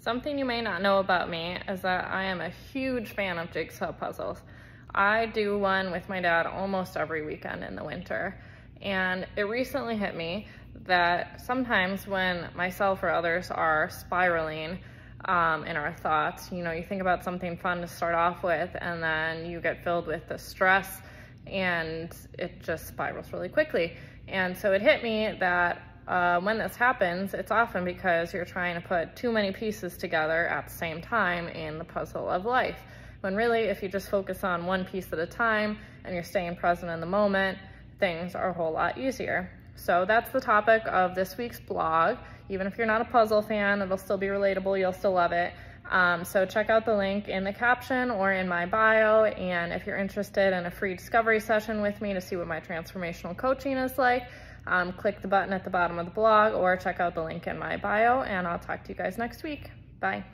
Something you may not know about me is that I am a huge fan of jigsaw puzzles. I do one with my dad almost every weekend in the winter. And it recently hit me that sometimes when myself or others are spiraling um, in our thoughts, you know, you think about something fun to start off with and then you get filled with the stress and it just spirals really quickly. And so it hit me that uh, when this happens, it's often because you're trying to put too many pieces together at the same time in the puzzle of life. When really, if you just focus on one piece at a time and you're staying present in the moment, things are a whole lot easier. So that's the topic of this week's blog. Even if you're not a puzzle fan, it'll still be relatable, you'll still love it. Um, so check out the link in the caption or in my bio. And if you're interested in a free discovery session with me to see what my transformational coaching is like, um, click the button at the bottom of the blog or check out the link in my bio and I'll talk to you guys next week. Bye.